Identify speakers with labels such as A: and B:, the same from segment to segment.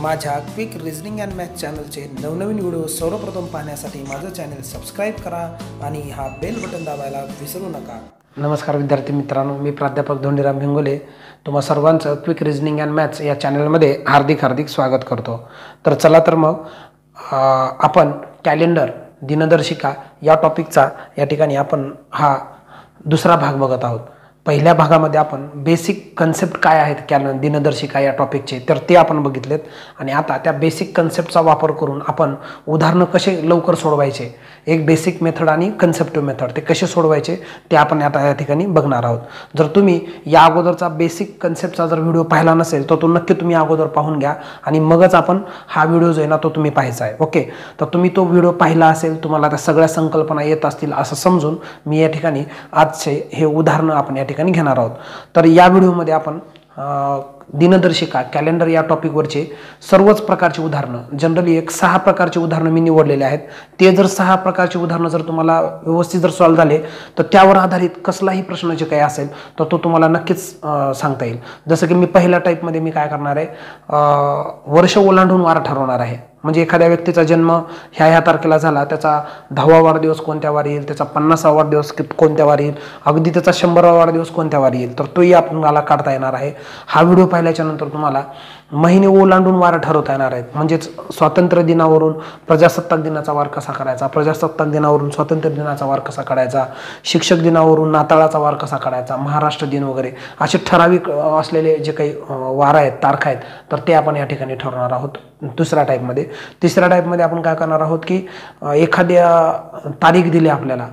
A: माझ्या quick reasoning and math चॅनलचे नवनवीन व्हिडिओ सर्वप्रथम पाहण्यासाठी माझं चॅनल सबस्क्राईब करा आणि हा बेल बटन दाबायला विसरू नका. नमस्कार विद्यार्थी मित्रांनो मी प्राध्यापक धोंडीराम भिंगोले तुम्हा सर्वांचं क्विक रिझनिंग अँड मॅथ्स या चॅनलमध्ये हार्दिक हार्दिक स्वागत करतो. तर चला तर मग आपण कॅलेंडर दिनदर्शिका या टॉपिकचा या ठिकाणी आपण हा दुसरा भाग बघत आहोत. पहिल्या भागामध्ये आपण बेसिक कन्सेप्ट काय आहेत कॅल दिनदर्शिका या टॉपिकचे तर ते आपण बघितलेत. आणि आता त्या बेसिक कन्सेप्टचा वापर करून आपण उदाहरणं कसे लवकर सोडवायचे एक बेसिक मेथड आणि कन्सेप्टिव्ह मेथड ते कसे सोडवायचे ते आपण आता या ठिकाणी बघणार आहोत. जर तुम्ही या अगोदरचा बेसिक कन्सेप्टचा जर व्हिडिओ पाहिला नसेल तर तो नक्की तुम्ही अगोदर पाहून घ्या आणि मगच आपण हा व्हिडिओ जो आहे ना तो तुम्ही पाहायचा आहे. ओके तर तुम्ही तो व्हिडिओ पाहिला असेल तुम्हाला त्या सगळ्या संकल्पना येत असतील असं समजून मी या ठिकाणी आजचे हे उदाहरणं आपण या ठिकाणी घेणार आहोत. तर या व्हिडिओमध्ये आपण दिनदर्शिका कॅलेंडर या टॉपिकवरचे सर्वच प्रकारचे उदाहरणं जनरली एक सहा प्रकारचे उदाहरणं मी निवडलेले आहेत. ते जर सहा प्रकारचे उदाहरणं जर तुम्हाला व्यवस्थित जर सॉल्व्ह झाले तर त्यावर आधारित कसलाही प्रश्न जे काही असेल तर तो तुम्हाला नक्कीच सांगता येईल. जसं की मी पहिल्या टाईपमध्ये मी काय करणार आहे वर्ष ओलांडून वार ठरवणार आहे. म्हणजे एखाद्या व्यक्तीचा जन्म ह्या ह्या तारखेला झाला त्याचा दहावा वाढदिवस कोणत्या वार येईल त्याचा पन्नासावा वाढदिवस कोणत्या वार येईल अगदी त्याचा शंभरावा वाढदिवस कोणत्या वार येईल तर तोही आपल्याला काढता येणार आहे. हा व्हिडिओ पाहिल्याच्यानंतर तुम्हाला महिने ओलांडून वार ठरवता येणार आहेत. म्हणजेच स्वातंत्र्य दिनावरून प्रजासत्ताक दिनाचा वार कसा करायचा प्रजासत्ताक दिनावरून स्वातंत्र्य दिनाचा वार कसा काढायचा? शिक्षक दिनावरून नाताळाचा वार कसा काढायचा? महाराष्ट्र दिन वगैरे असे ठराविक असलेले जे काही वार आहेत तारखा आहेत तर ते आपण या ठिकाणी ठरवणार आहोत दुसऱ्या टाईपमध्ये तिसऱ्या टाईपमध्ये आपण काय करणार आहोत की एखाद्या तारीख दिली आपल्याला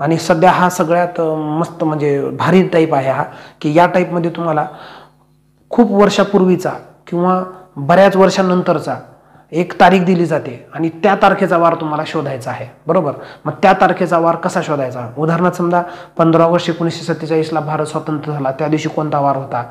A: आणि सध्या हा सगळ्यात मस्त म्हणजे भारी टाईप आहे हा की या टाईपमध्ये तुम्हाला खूप वर्षापूर्वीचा किंवा बऱ्याच वर्षांनंतरचा. एक तारीख दिली जाते आणि त्या तारखेचा वार तुम्हाला शोधायचा आहे. बरोबर? मग त्या तारखेचा वार कसा शोधायचा? उदाहरणार्थ समजा पंधरा ऑगस्ट एकोणीसशे सत्तेचाळीसला भारत स्वतंत्र झाला. त्या दिवशी कोणता वार होता?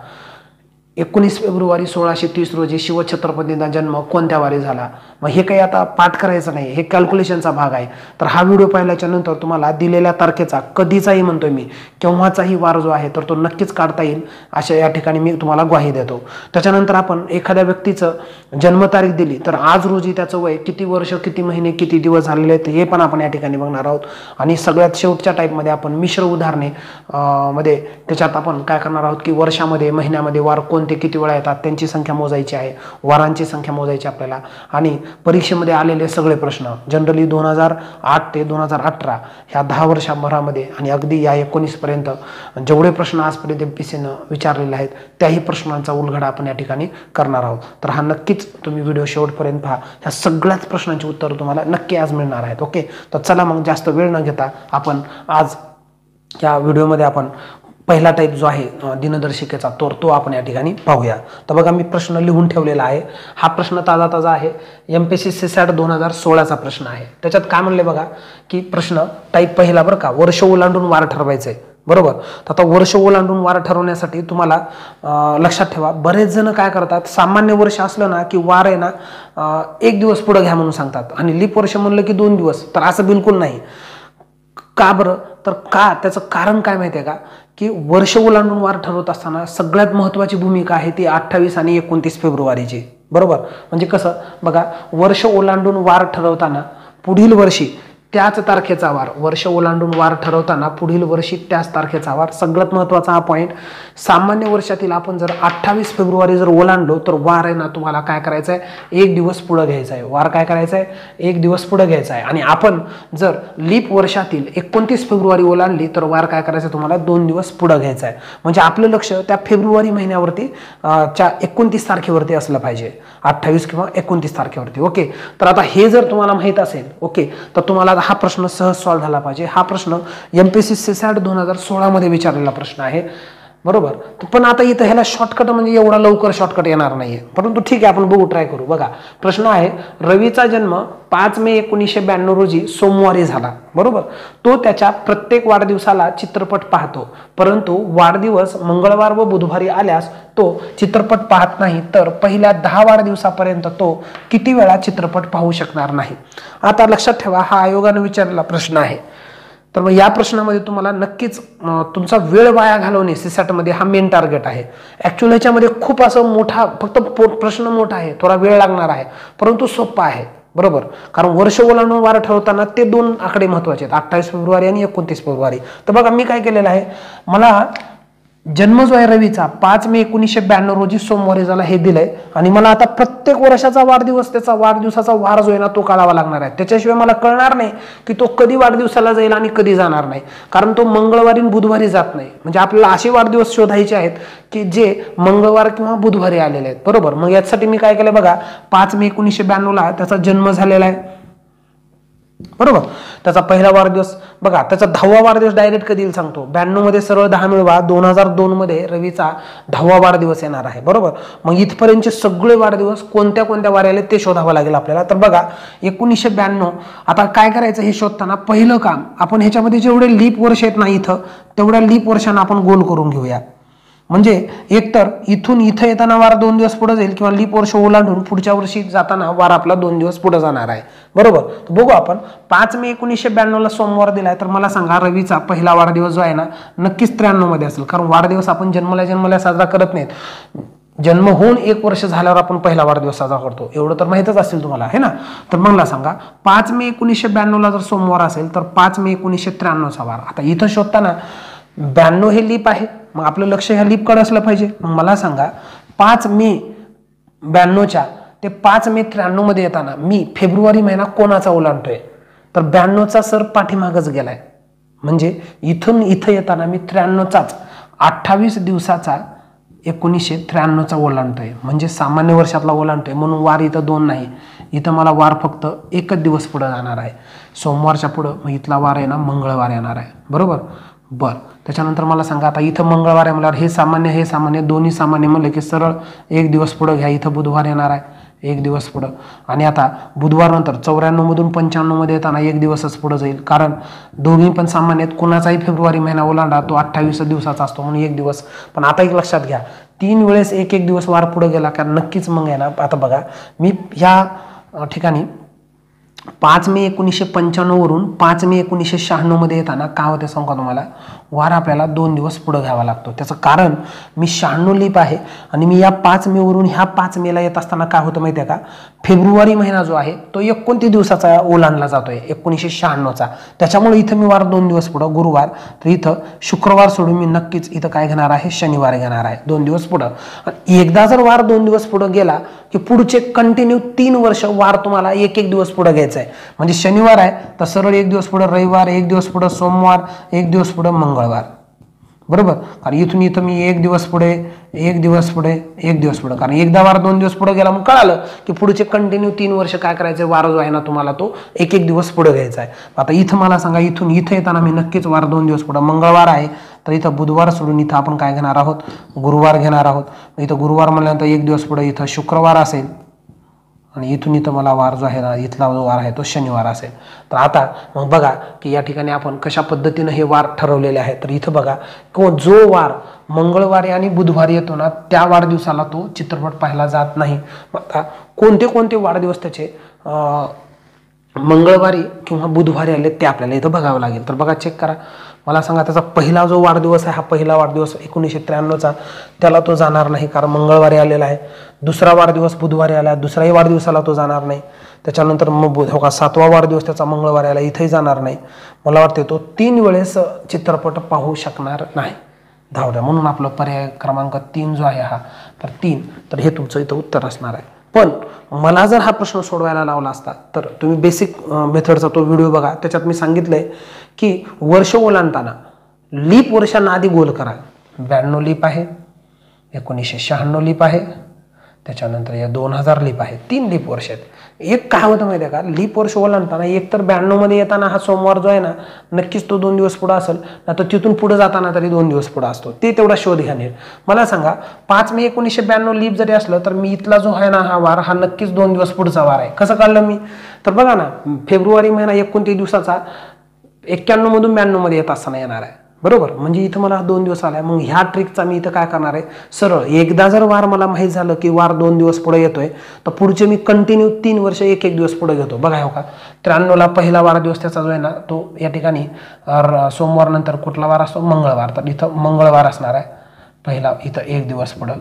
A: एकोणीस फेब्रुवारी सोळाशे तीस रोजी शिवछत्रपतींचा जन्म कोणत्या वारी झाला? मग हे काही आता पाठ करायचं नाही हे कॅल्क्युलेशनचा भाग आहे. तर हा व्हिडिओ पाहिल्याच्या नंतर तुम्हाला दिलेल्या तारखेचा कधीचाही म्हणतोय मी केव्हाचाही वार जो आहे तर तो नक्कीच काढता येईल अशा या ठिकाणी मी तुम्हाला ग्वाही देतो. त्याच्यानंतर आपण एखाद्या व्यक्तीचं जन्मतारीख दिली तर आज रोजी त्याचं वय किती वर्ष किती महिने किती दिवस झालेले आहेत हे पण आपण या ठिकाणी बघणार आहोत. आणि सगळ्यात शेवटच्या टाईपमध्ये आपण मिश्र उदाहरणे मध्ये त्याच्यात आपण काय करणार आहोत की वर्षामध्ये महिन्यामध्ये वार कोण कोणते किती वेळा येतात त्यांची संख्या मोजायची आहे वारांची संख्या मोजायची आपल्याला. आणि परीक्षेमध्ये आलेले सगळे प्रश्न जनरली दोन हजार आठ ते दोन हजार अठरा ह्या दहा वर्षाभरामध्ये आणि अगदी या एकोणीसपर्यंत जेवढे प्रश्न आजपर्यंत एम पी सीनं विचारलेले आहेत त्याही प्रश्नांचा उलगडा आपण या ठिकाणी करणार आहोत. तर हा नक्कीच तुम्ही व्हिडिओ शेवटपर्यंत पहा. ह्या सगळ्याच प्रश्नांची उत्तरं तुम्हाला नक्की आज मिळणार आहेत ओके तर चला मग जास्त वेळ न घेता आपण आज या व्हिडिओमध्ये आपण पहिला टाईप जो आहे दिनदर्शिकेचा तो तो आपण या ठिकाणी पाहूया. तर बघा मी प्रश्न लिहून ठेवलेला आहे. हा प्रश्न ताजा ताजा आहे. M P C C SAT दोन हजार सोळाचा प्रश्न आहे. त्याच्यात काय म्हणले बघा की प्रश्न टाईप पहिला बरं का वर्ष ओलांडून वार ठरवायचं आहे बरोबर? तर आता वर्ष ओलांडून वार ठरवण्यासाठी तुम्हाला लक्षात ठेवा बरेच जण काय करतात सामान्य वर्ष असलं ना की वार आहे ना एक दिवस पुढं घ्या म्हणून सांगतात. आणि लिप वर्ष म्हणलं की दोन दिवस. तर असं बिलकुल नाही. का बरं? तर का? त्याचं कारण काय माहिती आहे का? की वर्ष ओलांडून वार ठरवत असताना सगळ्यात महत्त्वाची भूमिका आहे ती अठ्ठावीस आणि एकोणतीस फेब्रुवारीची. बरोबर? म्हणजे कसं? बघा वर्ष ओलांडून वार ठरवताना पुढील वर्षी त्याच तारखेचा वार. वर्ष ओलांडून वार ठरवताना पुढील वर्षी त्याच तारखेचा वार. सगळ्यात महत्त्वाचा हा पॉईंट सामान्य वर्षातील आपण जर अठ्ठावीस फेब्रुवारी जर ओलांडलो तर वार आहे ना तुम्हाला काय करायचं आहे एक दिवस पुढं घ्यायचा आहे वार काय करायचं आहे एक दिवस पुढं घ्यायचा आहे आणि आपण जर लीप वर्षातील एकोणतीस फेब्रुवारी ओलांडली तर वार काय करायचं आहे तुम्हाला? दोन दिवस पुढं घ्यायचं आहे म्हणजे आपलं लक्ष त्या फेब्रुवारी महिन्यावरती च्या एकोणतीस तारखेवरती असलं पाहिजे. अठ्ठावीस किंवा एकोणतीस तारखेवरती. ओके? तर आता हे जर तुम्हाला माहीत असेल ओके? तर तुम्हाला हा प्रश्न सहज सॉल्व्ह झाला पाहिजे. हा प्रश्न M P C C SAT दोन हजार सोळामध्ये विचारलेला प्रश्न आहे. बरोबर? पण आता इथं ह्याला शॉर्टकट म्हणजे एवढा लवकर शॉर्टकट येणार नाहीये. परंतु ठीक आहे आपण बघू ट्राय करू. बघा प्रश्न आहे रवीचा जन्म पाच मे एकोणीसशे ब्याण्णव रोजी सोमवारी झाला. बरोबर? तो त्याच्या प्रत्येक वाढदिवसाला चित्रपट पाहतो. परंतु वाढदिवस मंगळवार व बुधवारी आल्यास तो चित्रपट पाहत नाही. तर पहिल्या दहा वाढदिवसापर्यंत तो किती वेळा चित्रपट पाहू शकणार नाही? आता लक्षात ठेवा हा आयोगाने विचारलेला प्रश्न आहे. तर मग या प्रश्नामध्ये तुम्हाला नक्कीच तुमचा वेळ वाया घालवणे सीसॅटमध्ये हा मेन टार्गेट आहे. ॲक्च्युअल ह्याच्यामध्ये खूप असं मोठा फक्त पो- प्रश्न मोठा आहे. थोडा वेळ लागणार आहे. परंतु सोपा आहे. बरोबर? कारण वर्ष ओलांडून वार ठरवताना ते दोन आकडे महत्त्वाचे आहेत. अठ्ठावीस फेब्रुवारी आणि एकोणतीस फेब्रुवारी. तर बघा मी काय केलेलं आहे? मला जन्म जो आहे रवीचा पाच मे एकोणीसशे ब्याण्णव रोजी सोमवारी झाला हे दिलंय. आणि मला आता प्रत्येक वर्षाचा वाढदिवस त्याचा वाढदिवसाचा वार जो आहे ना तो काढावा लागणार आहे. त्याच्याशिवाय मला कळणार नाही की तो कधी वाढदिवसाला जाईल आणि कधी जाणार नाही. कारण तो मंगळवारी आणि बुधवारी जात नाही. म्हणजे आपल्याला असे वाढदिवस शोधायचे आहेत की जे मंगळवार किंवा बुधवारी आलेले आहेत. बरोबर? मग यासाठी मी काय केलं बघा पाच मे एकोणीसशे ब्याण्णवला त्याचा जन्म झालेला आहे. बरोबर? त्याचा पहिला वाढदिवस बघा त्याचा दहावा वाढदिवस डायरेक्ट कधी येईल सांगतो? ब्याण्णवमध्ये सरळ दहा मिळवा दोन हजार दोन मध्ये रवीचा दहावा वाढदिवस येणार आहे बरोबर? मग इथपर्यंतचे सगळे वाढदिवस कोणत्या कोणत्या वारे आले ते शोधावं लागेल आपल्याला? तर बघा एकोणीसशे ब्याण्णव आता काय करायचं हे शोधताना पहिलं काम आपण ह्याच्यामध्ये जेवढे लीप वर्ष आहेत ना इथं तेवढ्या लीप वर्षांना आपण गोल करून घेऊया. म्हणजे एकतर इथून इथं येताना वार दोन दिवस पुढे जाईल किंवा लीप वर्ष ओलांडून पुढच्या वर्षी जाताना वार आपला दोन दिवस पुढे जाणार आहे. बरोबर? बघू आपण पाच मे एकोणीसशे ब्याण्णवला सोमवार दिलाय तर मला सांगा रवीचा पहिला वाढदिवस जो आहे ना नक्कीच त्र्याण्णवमध्ये असेल. कारण वाढदिवस आपण जन्मल्या जन्मल्या साजरा करत नाहीत. जन्म होऊन एक वर्ष झाल्यावर आपण पहिला वाढदिवस साजरा करतो. एवढं तर माहीतच असेल तुम्हाला है ना? तर मला सांगा पाच मे एकोणीसशे ब्याण्णवला जर सोमवार असेल तर पाच मे एकोणीसशे त्र्याण्णवचा वार. आता इथं शोधताना ब्याण्णव हे लीप आहे. मग आपलं लक्ष ह्या लीपकडे असलं पाहिजे. मग मला सांगा पाच मे ब्याण्णवच्या ते पाच मे त्र्याण्णवमध्ये येताना मी फेब्रुवारी महिना कोणाचा ओलांडतोय? तर ब्याण्णवचा सर पाठीमागच गेलाय. म्हणजे इथून इथं येताना मी त्र्याण्णवचाच अठ्ठावीस दिवसाचा एकोणीसशे त्र्याण्णवचा ओलांडतोय. म्हणजे सामान्य वर्षातला ओलांडतोय. म्हणून वार इथं दोन नाही. इथं मला वार फक्त एकच दिवस पुढं जाणार आहे. सोमवारच्या पुढं मग इथला वार आहे ना मंगळवार येणार आहे. बरोबर? बरं. त्याच्यानंतर मला सांगा आता इथं मंगळवार आहे म्हणल्यावर हे सामान्य हे सामान्य दोन्ही सामान्य म्हणलं की सरळ एक दिवस पुढं घ्या इथं बुधवार येणार आहे एक दिवस पुढं. आणि आता बुधवार नंतर पंच्याण्णवमध्ये येताना एक दिवसच पुढं जाईल. कारण दोन्ही पण सामान्य आहेत कोणाचाही फेब्रुवारी महिना ओलांडा तो अठ्ठावीस दिवसाचा असतो म्हणून एक दिवस. पण आता एक लक्षात घ्या तीन वेळेस एक एक दिवस वार पुढे गेला कारण नक्कीच मग आहे ना आता बघा मी ह्या ठिकाणी पाच मे एकोणीसशे पंच्याण्णववरून पाच मे एकोणीसशे शहाण्णवमध्ये येताना काय होते सांगू का तुम्हाला? वार आपल्याला दोन दिवस पुढं घ्यावा लागतो. त्याचं कारण मी शहाण्णव लीप आहे आणि मी या पाच मे वरून ह्या पाच मेला येत असताना काय होतं माहिती आहे का? फेब्रुवारी महिना जो आहे तो एकोणतीस दिवसाचा ओलांडला जातोय एकोणीसशे शहाण्णवचा. त्याच्यामुळे इथं मी वार दोन दिवस पुढं गुरुवार. तर इथं शुक्रवार सोडून मी नक्कीच इथं काय घेणार आहे? शनिवार घेणार आहे दोन दिवस पुढं. एकदा जर वार दोन दिवस पुढं गेला की पुढचे कंटिन्यू तीन वर्ष वार तुम्हाला एक एक दिवस पुढं घ्यायचा आहे म्हणजे शनिवार आहे तर सरळ एक दिवस पुढं रविवार एक दिवस पुढं सोमवार एक दिवस पुढं मंगळवार. बरोबर? कारण इथून इथं मी एक दिवस पुढे एक दिवस पुढे एक दिवस पुढे. कारण एकदा वार दोन दिवस पुढे गेला मग कळालं की पुढचे कंटिन्यू तीन वर्ष काय करायचं वार जो आहे ना तुम्हाला तो एक एक दिवस पुढे घ्यायचा आहे. आता इथं मला सांगा इथून इथं येताना मी नक्कीच वार दोन दिवस पुढे. मंगळवार आहे तर इथं बुधवार सोडून इथं आपण काय घेणार आहोत? गुरुवार घेणार आहोत. इथं गुरुवार म्हणल्यानंतर एक दिवस पुढे इथं शुक्रवार असेल आणि इथून इथं मला वार जो आहे ना इथला जो वार आहे तो शनिवार असेल. तर आता मग बघा की या ठिकाणी आपण कशा पद्धतीनं हे वार ठरवलेले आहे तर इथं बघा किंवा जो वार मंगळवारी आणि बुधवारी येतो ना त्या वाढदिवसाला तो चित्रपट पाहिला जात नाही. आता कोणते कोणते वाढदिवस त्याचे मंगळवारी किंवा बुधवारी आले ते आपल्याला इथं बघावं लागेल. तर बघा चेक करा. मला सांगा त्याचा पहिला जो वाढदिवस आहे हा पहिला वाढदिवस एकोणीसशे त्र्याण्णवचा त्याला तो जाणार नाही कारण मंगळवारी आलेला आहे. दुसरा वाढदिवस बुधवारी आला दुसराही वाढदिवसाला तो जाणार नाही. त्याच्यानंतर मग बुध- हो का सातवा वाढदिवस त्याचा मंगळवारी आला इथेही जाणार नाही. मला वाटते तो तीन वेळेस चित्रपट पाहू शकणार नाही. धावड्या म्हणून आपलं पर्याय क्रमांक तीन जो आहे हा तर तीन. तर हे तुमचं इथं उत्तर असणार आहे. पण मला जर हा प्रश्न सोडवायला लावला असता तर तुम्ही बेसिक मेथडचा तो व्हिडिओ बघा. त्याच्यात मी सांगितलंय की वर्ष ओलांडताना लीप वर्षांना आधी गोल करा. ब्याण्णव लीप आहे एकोणीसशे शहाण्णव लीप आहे त्याच्यानंतर या दोन हजार लीप आहेत. तीन लीप वर्ष आहेत. एक काय होतं माहिती आहे का? लीप वर्ष ओलांडताना एक तर ब्याण्णवमध्ये येताना हा सोमवार जो आहे ना नक्कीच तो दोन दिवस पुढं असेल ना तर तिथून पुढे जाताना तरी दोन दिवस पुढं असतो. ते तेवढा शोध घ्या नीट. मला सांगा पाच मे एकोणीसशे ब्याण्णव लीप जरी असलं तर मी इथला जो आहे ना हा वार हा नक्कीच दोन दिवस पुढचा वार आहे. कसं काढलं मी? तर बघा ना फेब्रुवारी महिना एकोणतीस दिवसाचा एक्क्याण्णवमधून ब्याण्णवमध्ये येत असताना येणार आहे. बरोबर? म्हणजे इथं मला दोन दिवस आलाय. मग ह्या ट्रिकचा मी इथं काय करणार आहे? सरळ एकदा जर वार मला माहीत झालं की वार दोन दिवस पुढे येतोय तर पुढचे मी कंटिन्यू तीन वर्ष एक एक दिवस पुढे घेतो. बघा हो का? त्र्याण्णवला पहिला वार दिवस त्याचा जो आहे ना तो या ठिकाणी र- सोमवार नंतर कुठला वार असतो? मंगळवार. तर इथं मंगळवार असणार आहे. पहिला इथं एक दिवस पुढं.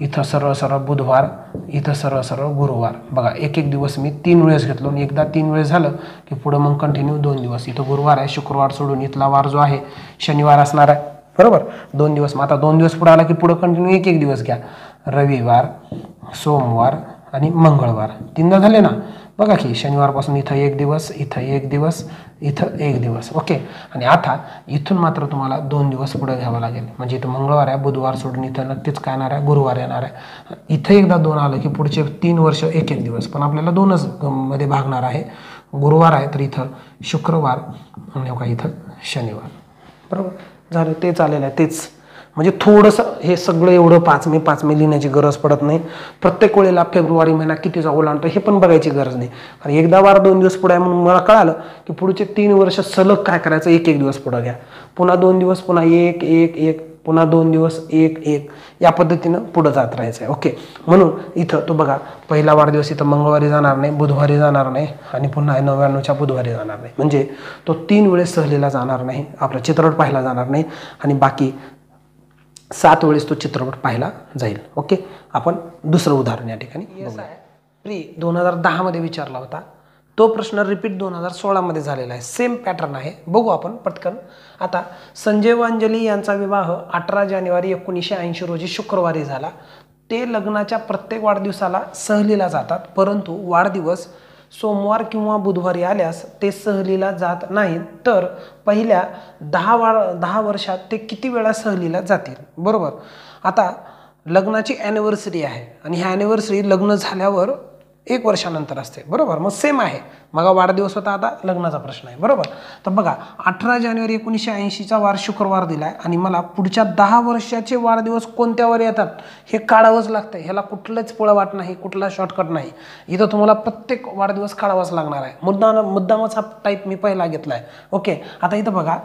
A: इथं सरळ सरळ बुधवार इथं सरळ सरळ गुरुवार. बघा एक एक दिवस मी तीन वेळेस घेतलो आणि एकदा तीन वेळेस झालं की पुढं मग कंटिन्यू दोन दिवस. इथं गुरुवार आहे शुक्रवार सोडून इथला वार जो आहे शनिवार असणार आहे. बरोबर? दोन दिवस. मग आता दोन दिवस पुढे आला की पुढं कंटिन्यू एक एक दिवस घ्या. रविवार सोमवार आणि मंगळवार. तीनदा झाले ना? बघा की शनिवारपासून इथं एक दिवस इथं एक दिवस इथं एक दिवस. ओके? आणि आता इथून मात्र तुम्हाला दोन दिवस पुढे घ्यावं लागेल. म्हणजे इथं मंगळवार आहे बुधवार सोडून इथं नक्कीच काय येणार आहे? गुरुवार येणार आहे. इथं एकदा दोन आलं की पुढचे तीन वर्ष एक एक दिवस. पण आपल्याला दोनच मध्ये भागणार आहे. गुरुवार आहे तर इथं शुक्रवार आणि का इथं शनिवार. बरोबर? झालं. ते आलेलं आहे. तेच. म्हणजे थोडंसं हे सगळं एवढं पाच मे पाच मे लिहिण्याची गरज पडत नाही. प्रत्येक वेळेला फेब्रुवारी महिना कितीचा ओलांडतो हे पण बघायची गरज नाही. कारण एकदा वार दोन दिवस पुढे आहे म्हणून मला कळालं की पुढचे तीन वर्ष सलग काय करायचं एक एक दिवस पुढं घ्या. पुन्हा दोन दिवस पुन्हा एक एक एक पुन्हा दोन दिवस एक एक या पद्धतीनं पुढं जात राहायचं आहे. ओके. म्हणून इथं तो बघा पहिला वाढदिवस इथं मंगळवारी जाणार नाही बुधवारी जाणार नाही आणि पुन्हा नव्याण्णवच्या बुधवारी जाणार नाही. म्हणजे तो तीन वेळेस सहलीला जाणार नाही आपला चित्रपट पाहायला जाणार नाही आणि बाकी सात वेळेस तो चित्रपट पाहायला जाईल. ओके? आपण दुसरं उदाहरण या ठिकाणी प्री दोन हजार दहामध्ये विचारला होता. तो प्रश्न रिपीट दोन हजार सोळामध्ये झालेला आहे. सेम पॅटर्न आहे. बघू आपण पटकन. आता संजय व अंजली यांचा विवाह अठरा जानेवारी एकोणीसशे ऐंशी रोजी शुक्रवारी झाला. ते लग्नाच्या प्रत्येक वाढदिवसाला सहलीला जातात परंतु वाढदिवस सोमवार किंवा बुधवारी आल्यास ते सहलीला जात नाहीत. तर पहिल्या दहा वा दहा वर्षात ते किती वेळा सहलीला जातील? बरोबर. आता लग्नाची ॲनिव्हर्सरी आहे आणि ह्या ॲनिव्हर्सरी लग्न झाल्यावर एक वर्षानंतर असते. बरोबर? मग सेम आहे. मग वाढदिवस होता आता लग्नाचा प्रश्न आहे. बरोबर? तर बघा अठरा जानेवारी एकोणीसशे ऐंशीचा वार शुक्रवार दिला आहे आणि मला पुढच्या दहा वर्षाचे वाढदिवस कोणत्यावर येतात हे काढावंच लागतं ह्याला कुठलंच पळवाट नाही कुठला शॉर्टकट नाही. इथं तुम्हाला प्रत्येक वाढदिवस काढावाच लागणार आहे. मुद्दा मुद्दामच हा टाईप मी पहिला घेतला आहे ओके आता इथं बघा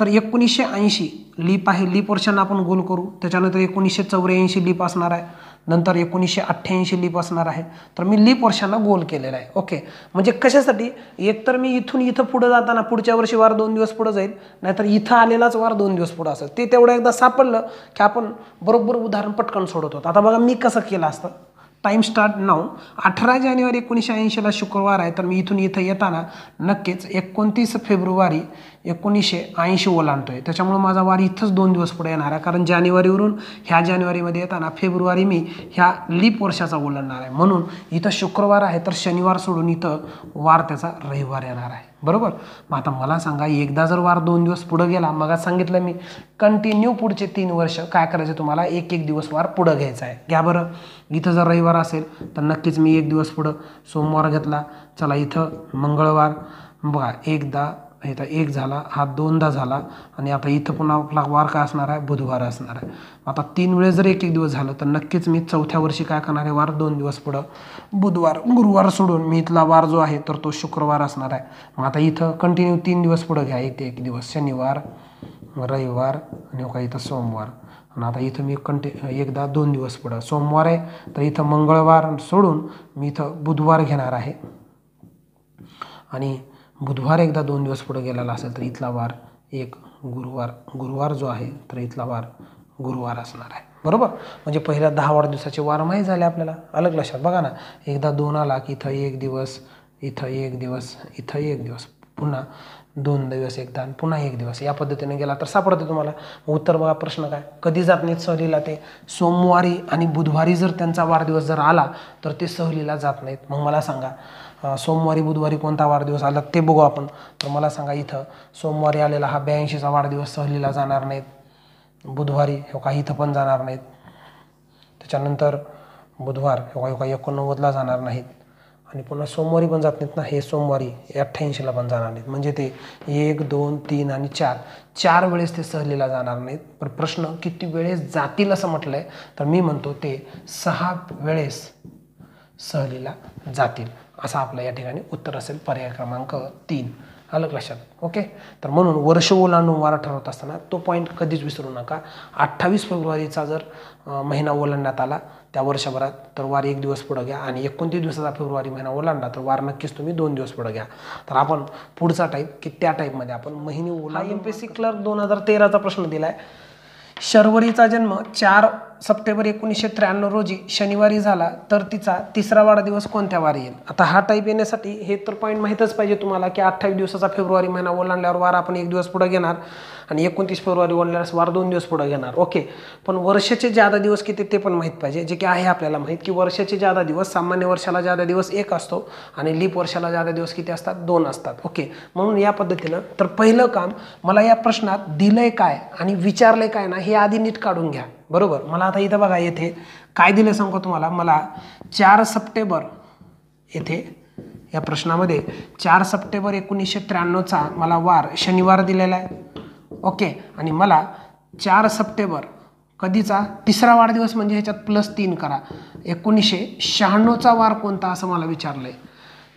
A: तर एकोणीसशे ऐंशी लीप आहे. लीप वर्षांना आपण गोल करू. त्याच्यानंतर एकोणीसशे चौऱ्याऐंशी लीप असणार आहे. नंतर एकोणीसशे अठ्ठ्याऐंशी लीप असणार आहे. तर मी लीप वर्षांना गोल केलेला आहे. ओके म्हणजे कशासाठी? एकतर मी इथून इथं पुढं जाताना पुढच्या वर्षी वार दोन दिवस पुढं जाईल नाहीतर इथं आलेलाच वार दोन दिवस पुढं असेल. ते तेवढं एकदा सापडलं की आपण बरोबर उदाहरण पटकन सोडत होतो. आता बघा मी कसं केलं असतं? टाईम स्टार्ट नाऊ अठरा जानेवारी एकोणीसशे ऐंशीला शुक्रवार आहे तर मी इथून इथं येताना नक्कीच एकोणतीस फेब्रुवारी एकोणीसशे ऐंशी ओलांडतोय त्याच्यामुळं माझा वार इथंच दोन दिवस पुढे येणार आहे. कारण जानेवारीवरून ह्या जानेवारीमध्ये येताना फेब्रुवारी मी ह्या लीप वर्षाचा ओलांडणार आहे. म्हणून इथं शुक्रवार आहे तर शनिवार सोडून इथं वार त्याचा रविवार येणार आहे. बरोबर? मग आता मला सांगा एकदा जर वार दोन दिवस पुढं गेला मग सांगितलं मी कंटिन्यू पुढचे तीन वर्ष काय करायचं तुम्हाला? एक एक दिवस वार पुढं घ्यायचा आहे. घ्या बरं. इथं जर रविवार असेल तर नक्कीच मी एक दिवस पुढं सोमवार घेतला. चला इथं मंगळवार. बघा एकदा इथं एक झाला हा दोनदा झाला आणि आता इथं पुन्हा आपला वार काय असणार आहे बुधवार असणार आहे. आता तीन वेळेस जर एक एक दिवस झालं तर नक्कीच मी चौथ्या वर्षी काय करणार आहे? वार दोन दिवस पुढं बुधवार गुरुवार सोडून मी इथला वार जो आहे तर तो शुक्रवार असणार आहे. मग आता इथं कंटिन्यू तीन दिवस पुढं घ्या एक ते एक दिवस. शनिवार रविवार आणि का इथं सोमवार. आणि आता इथं मी कंटि एकदा दोन दिवस पुढं. सोमवार आहे तर इथं मंगळवार सोडून मी इथं बुधवार घेणार आहे. आणि बुधवार एकदा दोन दिवस पुढे गेलेला असेल तर इथला वार एक गुरुवार गुरुवार जो आहे तर इथला वार गुरुवार असणार आहे. बरोबर? म्हणजे पहिल्या दहा वाढदिवसाचे वार माहीत झाले आपल्याला अलग लक्षात. बघा ना एकदा दोन आला की इथं एक दिवस इथं एक दिवस इथं एक दिवस पुन्हा दोन दिवस एकदा आणि पुन्हा एक दिवस. या पद्धतीने गेला तर सापडते तुम्हाला. उत्तर बघा प्रश्न काय? कधी जात नाहीत सहलीला ते? सोमवारी आणि बुधवारी जर त्यांचा वाढदिवस जर आला तर ते सहलीला जात नाहीत. मग मला सांगा सोमवारी बुधवारी कोणता वाढदिवस आला ते बघू आपण. तर मला सांगा इथं सोमवारी आलेला हा ब्याऐंशीचा वाढदिवस सहलीला जाणार नाहीत. बुधवारी हो का इथं पण जाणार नाहीत. त्याच्यानंतर बुधवार हो का एकोणनव्वदला जाणार नाहीत. आणि पुन्हा सोमवारी पण जात नाहीत ना हे सोमवारी अठ्ठ्याऐंशीला पण जाणार नाहीत. म्हणजे ते एक दोन तीन आणि चार. चार वेळेस ते सहलीला जाणार नाहीत. पण प्रश्न किती वेळेस जातील असं म्हटलं आहे तर मी म्हणतो ते सहा वेळेस सहलीला जातील. असं आपलं या ठिकाणी उत्तर असेल पर्याय क्रमांक तीन. अलग लक्षात? ओके? तर म्हणून वर्ष ओलांडून वार ठरवत असताना तो पॉईंट कधीच विसरू नका. अठ्ठावीस फेब्रुवारीचा जर महिना ओलांडण्यात आला त्या वर्षभरात तर वार एक दिवस पुढं घ्या आणि एकोणतीस दिवसाचा फेब्रुवारी महिना ओलांडला तर वार नक्कीच तुम्ही दोन दिवस पुढं घ्या. तर आपण पुढचा टाईप की त्या टाईपमध्ये आपण महिने ओला M P S C clerk दोन हजार तेराचा प्रश्न दिलाय. शर्वरीचा जन्म चार सप्टेंबर एकोणीसशे त्र्याण्णव रोजी शनिवारी झाला तर तिचा तिसरा वाढदिवस कोणत्या वारी येईल? आता हा टाईप येण्यासाठी हे तर पॉईंट माहीतच पाहिजे तुम्हाला की अठ्ठावीस दिवसाचा फेब्रुवारी महिना ओलांडल्यावर वार आपण एक दिवस पुढे घेणार. आणि एकोणतीस फेब्रुवारी ओढल्यास वार दोन दिवस पुढे घेणार. ओके. पण वर्षाचे जादा दिवस किती ते पण माहीत पाहिजे. जे की आहे आपल्याला माहीत की वर्षाचे जादा दिवस सामान्य वर्षाला जादा दिवस एक असतो आणि लीप वर्षाला जादा दिवस किती असतात? दोन असतात. ओके. म्हणून या पद्धतीनं तर पहिलं काम मला या प्रश्नात दिलंय काय आणि विचारलंय काय ना हे आधी नीट काढून घ्या. बरोबर? मला आता इथं बघा येथे काय दिलं सांगतो तुम्हाला? मला चार सप्टेंबर येथे या प्रश्नामध्ये चार सप्टेंबर एकोणीसशे त्र्याण्णवचा मला वार शनिवार दिलेला आहे. ओके. आणि मला चार सप्टेंबर कधीचा? तिसरा वाढदिवस म्हणजे ह्याच्यात प्लस तीन करा. एकोणीसशे शहाण्णवचा वार कोणता असं मला विचारलं आहे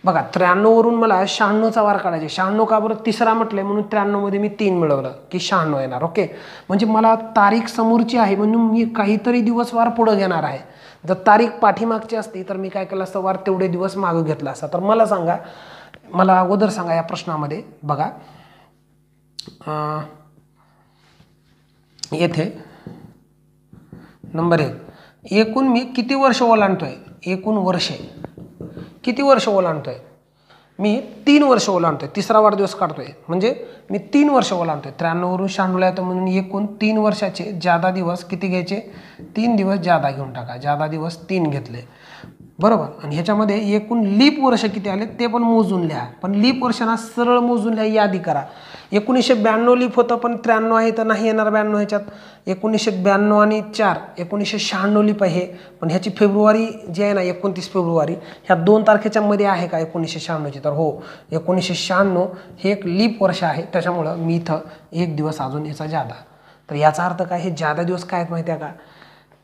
A: बघा त्र्याण्णववरून मला शहाण्णवचा वार काढायचे शहाण्णव का बरं? तिसरा म्हटलं आहे म्हणून त्र्याण्णवमध्ये मी तीन मिळवलं की शहाण्णव येणार ओके? म्हणजे मला तारीख समोरची आहे म्हणून मी काहीतरी दिवस वार पुढं घेणार आहे. जर तारीख पाठीमागची असती तर मी काय केलं असतं? वार तेवढे दिवस मागं घेतला असता. तर मला सांगा मला अगोदर सांगा या प्रश्नामध्ये. बघा येथे. नंबर एक एकूण मी किती वर्ष ओलांडतोय? एकूण वर्षे. किती वर्ष ओलांडतो आहे मी तीन वर्ष ओलांडतोय. तिसरा वाढदिवस काढतोय. म्हणजे मी तीन वर्ष ओलांडतो आहे त्र्याण्णववरून शहाण्णवला येतो म्हणून एकूण तीन वर्षाचे जादा दिवस किती घ्यायचे? तीन दिवस जादा घेऊन टाका. जादा दिवस तीन घेतले. बरोबर? आणि ह्याच्यामध्ये एकूण लीप वर्ष किती आले? ते पण मोजून लिहा. पण लीप वर्षांना सरळ मोजून लिहा यादी करा. एकोणीसशे ब्याण्णव लीप होतं पण त्र्याण्णव आहे तर नाही येणार ब्याण्णव ह्याच्यात. एकोणीसशे ब्याण्णव आणि चार एकोणीसशे शहाण्णव लीप आहे पण ह्याची फेब्रुवारी जी आहे ना एकोणतीस फेब्रुवारी ह्या दोन तारखेच्या मध्ये आहे का एकोणीसशे शहाण्णवची तर हो एकोणीसशे शहाण्णव हे एक लीप वर्ष आहे. त्याच्यामुळं मी इथं एक दिवस अजून याचा जादा. तर याचा अर्थ काय? हे जादा दिवस काय आहेत माहिती आहे का?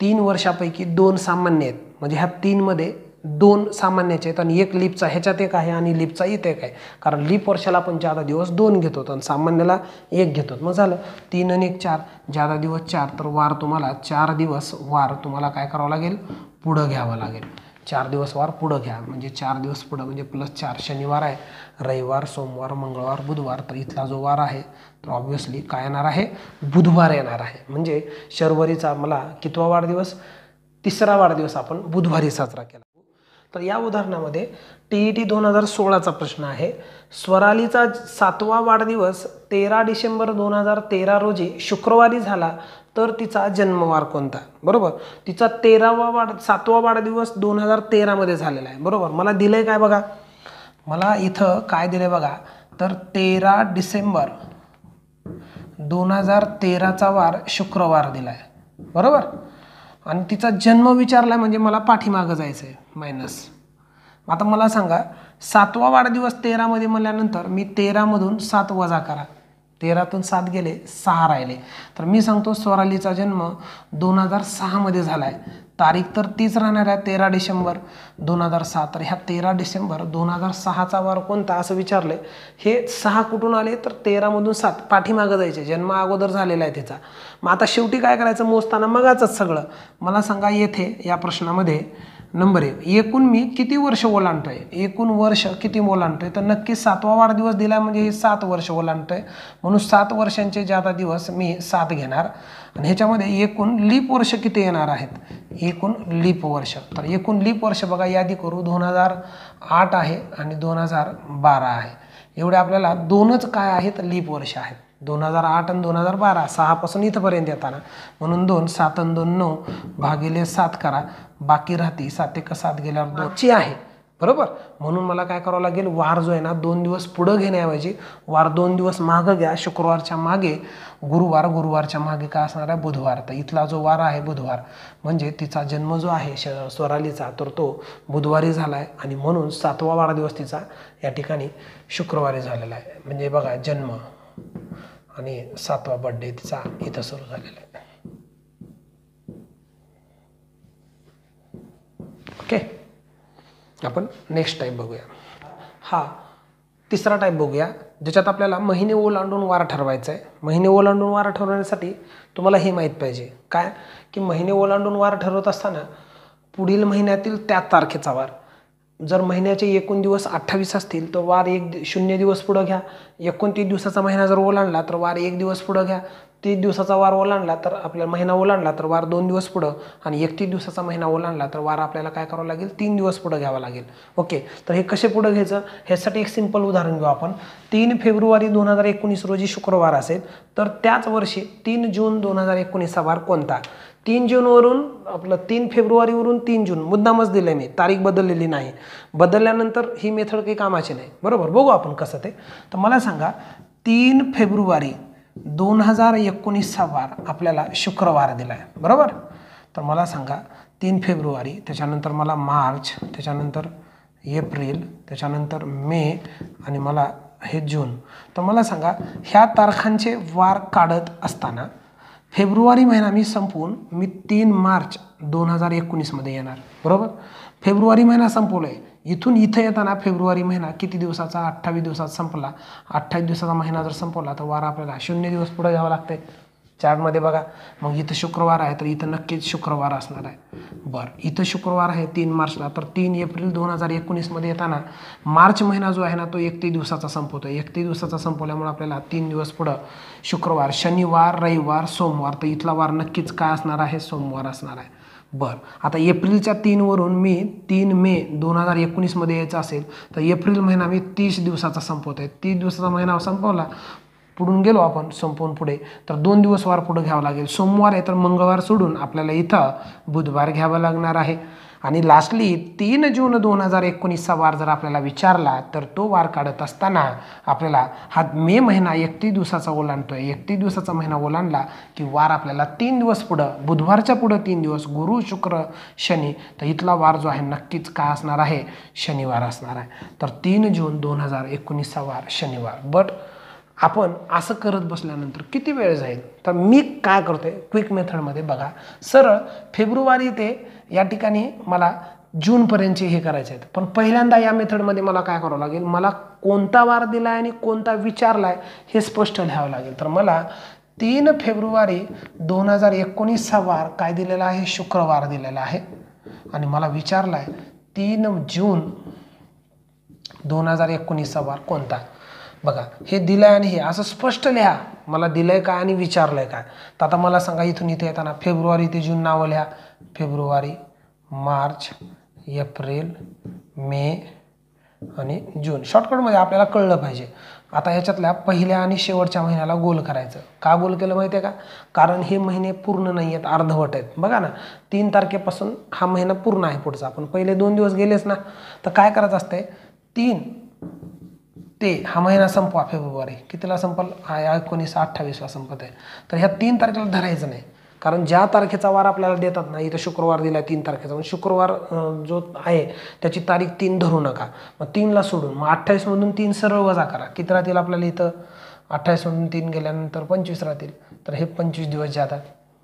A: तीन वर्षापैकी दोन सामान्य आहेत. म्हणजे ह्या तीनमध्ये दोन सामान्याचे आहेत आणि एक लिपचा ह्याच्यात एक आहे आणि लिपचा इथे एक आहे. कारण लिप वर्षाला आपण ज्यादा दिवस दोन घेतो आणि सामान्याला एक घेतो. मग झालं तीन आणि एक चार. ज्यादा दिवस चार तर वार तुम्हाला चार दिवस वार तुम्हाला काय करावं लागेल? पुढं घ्यावं लागेल. चार दिवस वार पुढं घ्या. म्हणजे चार दिवस पुढं म्हणजे प्लस चार शनिवार आहे. रविवार सोमवार मंगळवार बुधवार तर इथला जो वार आहे तर ऑब्व्हियसली काय येणार आहे? बुधवार येणार आहे. म्हणजे शर्वरीचा मला कितवा वाढदिवस? तिसरा वाढदिवस आपण बुधवारी साजरा केला. तर या उदाहरणामध्ये टी ई टी दोन हजार सोळाचा प्रश्न आहे. स्वरालीचा सातवा वाढदिवस तेरा डिसेंबर दोन हजार तेरा रोजी शुक्रवारी झाला तर तिचा जन्मवार कोणता? बरोबर? तिचा तेरावा वाढ सातवा वाढदिवस दोन हजार तेरामध्ये झालेला आहे. बरोबर? मला दिलंय काय बघा? मला इथं काय दिलंय बघा? तर तेरा डिसेंबर दोन हजार तेराचा वार शुक्रवार दिला आहे बरोबर? आणि तिचा जन्म विचारला म्हणजे मला पाठीमागं जायचं आहे मायनस आता मला सांगा सातवा वाढदिवस तेरामध्ये म्हणल्यानंतर मी तेरामधून सात वजा करा. तेरातून सात गेले सहा राहिले. तर मी सांगतो स्वरालीचा जन्म दोन हजार सहामध्ये झाला आहे तारीख तर तीच राहणार आहे तेरा डिसेंबर दोन हजार सहा तर ह्या तेरा डिसेंबर दोन हजार सहाचा वार कोणता असं विचारले हे सहा कुठून आले? तर तेरामधून सात पाठीमागं जायचे. जन्म अगोदर झालेला आहे तिचा मग आता शेवटी काय करायचं? मोजताना मगाचंच सगळं. मला सांगा येथे या प्रश्नामध्ये. नंबर एक एकूण मी किती वर्ष ओलांडतोय? एकूण वर्ष किती ओलांडतोय? तर नक्की सातवा वाढदिवस दिला म्हणजे हे सात वर्ष ओलांडतोय. म्हणून सात वर्षांचे जादा दिवस मी सात घेणार. आणि ह्याच्यामध्ये एकूण लीप वर्ष किती येणार आहेत? एकूण लीप वर्ष. तर एकूण लीप वर्ष बघा यादी करू. दोन हजार आठ आहे आणि दोन हजार बारा आहे. एवढे आपल्याला दोनच काय आहेत? लीप वर्ष आहेत. दोन हजार आठ आणि दोन हजार बारा सहापासून इथंपर्यंत येताना. म्हणून दोन सात आणि दोन नऊ भागिले सात करा. बाकी राहते सात एक सात गेल्यावर दोनची आहे. बरोबर? म्हणून मला काय करावं लागेल वार जो आहे ना दोन दिवस पुढं घेण्याऐवजी वार दोन दिवस मागं घ्या. शुक्रवारच्या मागे गुरुवार गुरुवारच्या मागे काय असणार आहे? बुधवार. तर इथला जो वार आहे बुधवार. म्हणजे तिचा जन्म जो आहे श स्वरालीचा तर तो बुधवारी झाला आहे आणि म्हणून सातवा वाढदिवस तिचा या ठिकाणी शुक्रवारी झालेला आहे. म्हणजे बघा जन्म आणि सातवा बर्थडे तिचा इथं सुरू झालेला आहे. ओके आपण नेक्स्ट टाईप बघूया. हा तिसरा टाईप बघूया ज्याच्यात आपल्याला महिने ओलांडून वार ठरवायचा आहे महिने ओलांडून वार ठरवण्यासाठी तुम्हाला हे माहीत पाहिजे. काय? की महिने ओलांडून वार ठरवत असताना पुढील महिन्यातील त्या तारखेचा वार. जर महिन्याचे एकूण दिवस अठ्ठावीस असतील तर वार एक शून्य दिवस पुढं घ्या. एकोणतीस दिवसाचा महिना जर ओलांडला तर वार एक दिवस पुढं घ्या. तीस दिवसाचा वार ओलांडला तर आपला महिना ओलांडला तर वार दोन दिवस पुढं आणि एकतीस दिवसाचा महिना ओलांडला तर वार आपल्याला काय करावं लागेल? तीन दिवस पुढं घ्यावं लागेल. ओके? तर हे कसे पुढं घ्यायचं? ह्यासाठी एक सिंपल उदाहरण घेऊ आपण. तीन फेब्रुवारी दोन हजार एकोणीस रोजी शुक्रवार असेल तर त्याच वर्षी तीन जून दोन हजार एकोणीसचा वार कोणता? तीन जूनवरून आपलं तीन फेब्रुवारीवरून तीन जून. मुद्दामच दिलं मी. तारीख बदललेली नाही. बदलल्यानंतर ही मेथड काही कामाची नाही. बरोबर? बघू आपण कसं ते. तर मला सांगा तीन फेब्रुवारी दोन हजार एकोणीसचा वार आपल्याला शुक्रवार दिला आहे बरोबर? तर मला सांगा तीन फेब्रुवारी त्याच्यानंतर मला मार्च त्याच्यानंतर एप्रिल त्याच्यानंतर मे आणि मला हे जून. तर मला सांगा ह्या तारखांचे वार काढत असताना फेब्रुवारी महिना मी संपवून मी तीन मार्च दोन हजार एकोणीसमध्ये येणार. बरोबर? फेब्रुवारी महिना संपवला आहे इथून इथं येताना फेब्रुवारी महिना किती दिवसाचा? अठ्ठावीस दिवसात संपला. अठ्ठावीस दिवसाचा महिना जर संपवला तर वार आपल्याला शून्य दिवस पुढे घ्यावं लागते चार्टमध्ये बघा. मग इथं शुक्रवार आहे तर इथं नक्कीच शुक्रवार असणार आहे. बरं इथं शुक्रवार आहे तीन मार्चला तर तीन एप्रिल दोन हजार एकोणीसमध्ये येताना मार्च महिना जो आहे ना तो एकतीस दिवसाचा संपवतो एकतीस दिवसाचा संपवल्यामुळे आपल्याला तीन दिवस पुढं शुक्रवार शनिवार रविवार सोमवार तर इथला वार नक्कीच काय असणार आहे? सोमवार असणार आहे. बरं. आता एप्रिलच्या तीनवरून मी तीन मे दोन हजार एकोणीसमध्ये यायचं असेल तर एप्रिल महिना मी तीस दिवसाचा संपवतो आहे तीस दिवसाचा महिना संपवला पुढून गेलो आपण संपवून पुढे. तर दोन दिवस वार पुढे घ्यावं लागेल. सोमवार आहे तर मंगळवार सोडून आपल्याला इथं बुधवार घ्यावा लागणार आहे. आणि लास्टली तीन जून दोन हजार एकोणीसचा वार जर आपल्याला विचारला तर तो वार काढत असताना आपल्याला हा मे महिना एकतीस दिवसाचा ओलांडतो आहे एकतीस दिवसाचा महिना ओलांडला की वार आपल्याला तीन दिवस पुढं बुधवारच्या पुढं तीन दिवस गुरु शुक्र शनी तर इथला वार जो आहे नक्कीच काय असणार आहे? शनिवार असणार आहे. तर तीन जून दोन हजार एकोणीसचा वार शनिवार. बट आपण असं करत बसल्यानंतर किती वेळ जाईल? तर मी काय करतोय? क्विक मेथडमध्ये बघा. सरळ फेब्रुवारी ते या ठिकाणी मला जूनपर्यंतचे हे करायचे आहेत. पण पहिल्यांदा या मेथडमध्ये मला काय करावं लागेल? मला कोणता वार दिला आहे आणि कोणता विचारला आहे हे स्पष्ट लिहावं लागेल. तर मला तीन फेब्रुवारी दोन हजार एकोणीसचा वार काय दिलेला आहे? शुक्रवार दिलेला आहे. आणि मला विचारला आहे तीन जून दोन हजार एकोणीसचा वार कोणता? बघा हे दिलं आहे आणि हे असं स्पष्ट लिहा. मला दिलं आहे काय आणि विचारलं आहे काय? तर आता मला सांगा इथून इथे येताना फेब्रुवारी ते जून नावं लिहा. फेब्रुवारी मार्च एप्रिल मे आणि जून. शॉर्टकटमध्ये आपल्याला कळलं पाहिजे. आता ह्याच्यातल्या पहिल्या आणि शेवटच्या महिन्याला गोल करायचं. का गोल केलं माहिती आहे का? कारण हे महिने पूर्ण नाही आहेत अर्धवट आहेत. बघा ना तीन तारखेपासून हा महिना पूर्ण आहे पुढचा. आपण पहिले दोन दिवस गेलेच ना. तर काय करायचं असतंय? तीन ते हा महिना संपवा फेब्रुवारी. कितीला संपल? हा एकोणीस अठ्ठावीसला संपत आहे. तर ह्या तीन तारखेला धरायचं नाही. कारण ज्या तारखेचा वार आपल्याला देतात ना इथं शुक्रवार दिला तीन तारखेचा. मग शुक्रवार जो आहे त्याची तारीख तीन धरू नका. मग तीनला सोडून मग अठ्ठावीसमधून तीन सरळ वजा करा. किती राहतील आपल्याला इथं? अठ्ठावीसमधून तीन गेल्यानंतर पंचवीस राहतील. तर हे पंचवीस दिवस जातात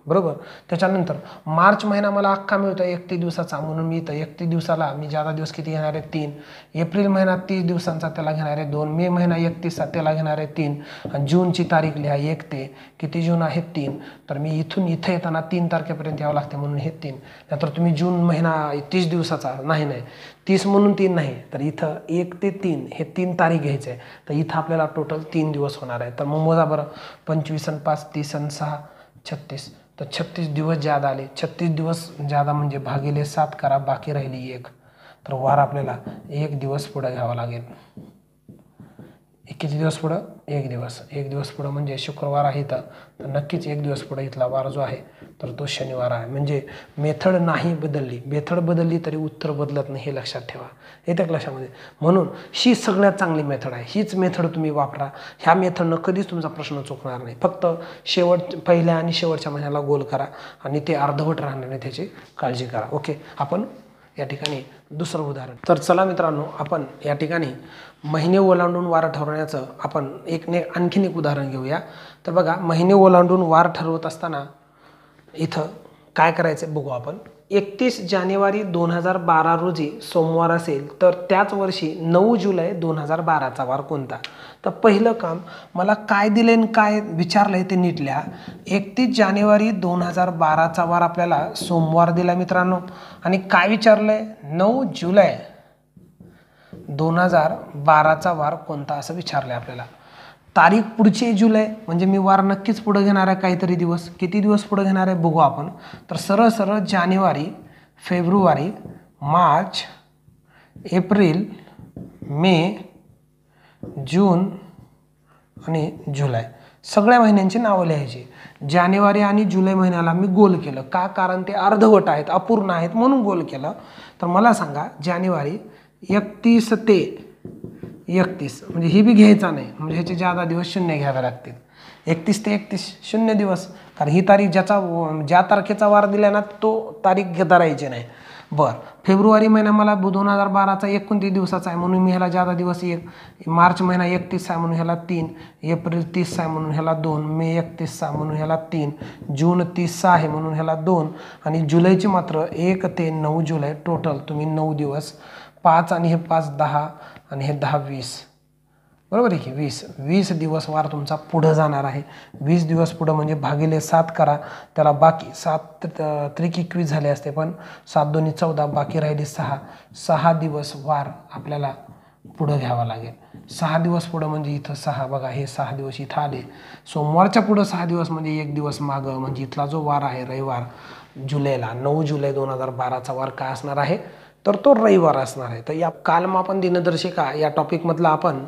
A: बरोबर? त्याच्यानंतर मार्च महिना मला अख्खा मिळतो एकतीस दिवसाचा. म्हणून मी इथं एकतीस दिवसाला मी जादा दिवस किती घेणार आहे? तीन. एप्रिल महिना तीस दिवसांचा त्याला घेणार आहे दोन. मे महिना एकतीसचा त्याला घेणार आहे तीन. आणि जूनची तारीख लिहा एक ते. किती जून आहे? तीन. तर मी इथून इथं येताना तीन तारखेपर्यंत यावं लागते म्हणून हे तीन. नाहीतर तुम्ही जून महिना तीस दिवसाचा नाही नाही. तीस म्हणून तीन नाही. तर इथं एक ते तीन हे तीन तारीख घ्यायचं आहे तर इथं आपल्याला टोटल तीन दिवस होणार आहे. तर मग मोजा बरं. पंचवीस आणि पाच तीस आणि सहा छत्तीस. तर छत्तीस दिवस ज्यादा आले. छत्तीस दिवस ज्यादा म्हणजे भागिले सात करा बाकी राहिली एक. तर वार आपल्याला एक दिवस पुढं घ्यावा लागेल. किती दिवस पुढं एक दिवस. एक दिवस पुढं म्हणजे शुक्रवार आहे इथं. तर नक्कीच एक दिवस पुढं इथला वार जो आहे तर तो शनिवार आहे. म्हणजे मेथड नाही बदलली. मेथड बदलली तरी उत्तर बदलत नाही हे लक्षात ठेवा. येत्या क्लाशामध्ये लक्षामध्ये म्हणून ही सगळ्यात चांगली मेथड आहे. हीच मेथड तुम्ही वापरा. ह्या मेथडनं कधीच तुमचा प्रश्न चुकणार नाही. फक्त शेवट पहिल्या आणि शेवटच्या महिन्याला गोल करा आणि ते अर्धवट राहणार नाही त्याची काळजी करा. ओके? आपण या ठिकाणी दुसरं उदाहरण. तर चला मित्रांनो आपण या ठिकाणी महिने ओलांडून वार ठरवण्याचं आपण एक ने आणखीन एक उदाहरण घेऊया. तर बघा महिने ओलांडून वार ठरवत असताना इथं काय करायचं बघू आपण. एकतीस जानेवारी दोन हजार बारा रोजी सोमवार असेल तर त्याच वर्षी नऊ जुलै दोन हजार बाराचा वार कोणता? तर पहिलं काम मला काय दिले आणि काय विचारलं आहे ते नीट लिहा एकतीस जानेवारी दोन हजार बाराचा वार आपल्याला सोमवार दिला मित्रांनो. आणि काय विचारलं आहे नऊ जुलै दोन हजार बाराचा वार कोणता असं विचारलं आहे आपल्याला. तारीख पुढची जुलै म्हणजे मी वार नक्कीच पुढं घेणार आहे काहीतरी दिवस. किती दिवस पुढं घेणार आहे बघू आपण. तर सरळ सरळ जानेवारी फेब्रुवारी मार्च एप्रिल मे जून आणि जुलै. सगळ्या महिन्यांची नावं लिहायची. जानेवारी आणि जुलै महिन्याला मी गोल केलं. का? कारण ते अर्धवट आहेत अपूर्ण आहेत म्हणून गोल केलं. तर मला सांगा जानेवारी एकतीस ते एकतीस. म्हणजे ही बी घ्यायचा नाही. म्हणजे ह्याचे ज्यादा दिवस शून्य घ्यावे लागतील. एकतीस ते एकतीस शून्य दिवस. कारण ही तारीख ज्याचा ज्या तारखेचा वार दिला ना तो तारीख धरायची नाही. बरं. फेब्रुवारी महिना मला दोन हजार बाराचा एकोणतीस दिवसाचा आहे. म्हणून मी ह्याला जादा दिवस एक मार्च महिना एकतीस आहे. म्हणून ह्याला तीन एप्रिल तीस आहे. म्हणून ह्याला दोन मे एकतीस आहे. म्हणून ह्याला तीन जून तीस आहे. म्हणून ह्याला दोन आणि जुलैची मात्र एक ते नऊ जुलै टोटल तुम्ही नऊ दिवस पाच आणि हे पाच दहा आणि हे दहा वीस. बरोबर आहे की? वीस. वीस दिवस वार तुमचा पुढं जाणार आहे. वीस दिवस पुढं म्हणजे भागिले सात करा. त्याला बाकी सात त्रिक एकवीस झाले असते पण सात दोन्ही चौदा बाकी राहिली सहा. सहा दिवस वार आपल्याला पुढं घ्यावा लागेल. सहा दिवस पुढं म्हणजे इथं सहा. बघा हे सहा दिवस इथं आले. सोमवारच्या पुढं सहा दिवस म्हणजे एक दिवस मागं. म्हणजे इथला जो वार आहे रविवार जुलैला नऊ जुलै दोन हजार बाराचा वार काय असणार आहे? तर तो रविवार असणार आहे. तर या कालमापन दिनदर्शिका या टॉपिकमधला आपण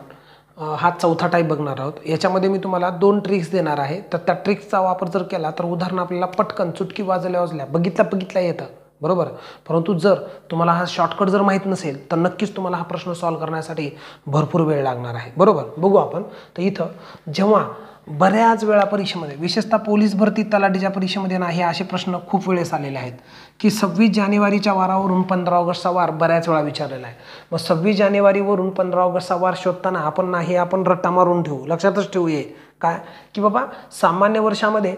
A: हा चौथा टाईप बघणार आहोत. याच्यामध्ये मी तुम्हाला दोन ट्रिक्स देणार आहे. तर त्या ट्रिक्सचा वापर जर केला तर उदाहरण आपल्याला पटकन चुटकी वाजल्या वाजल्या बघितल्या बघितल्या येतं. बरोबर? परंतु जर तुम्हाला हा शॉर्टकट जर माहीत नसेल तर नक्कीच तुम्हाला हा प्रश्न सॉल्व्ह करण्यासाठी भरपूर वेळ लागणार आहे. बरोबर? बघू आपण. तर इथं जेव्हा बऱ्याच वेळा परीक्षेमध्ये विशेषतः पोलीस भरती तलाठीच्या परीक्षेमध्ये नाही असे प्रश्न खूप वेळेस आलेले आहेत. की सव्वीस जानेवारीच्या वारावरून पंधरा ऑगस्टचा वार बऱ्याच वेळा विचारलेला आहे. मग सव्वीस जानेवारीवरून पंधरा ऑगस्टचा वार शोधताना आपण नाही आपण रट्टा मारून ठेवू. लक्षातच ठेवू ये काय की बाबा सामान्य वर्षामध्ये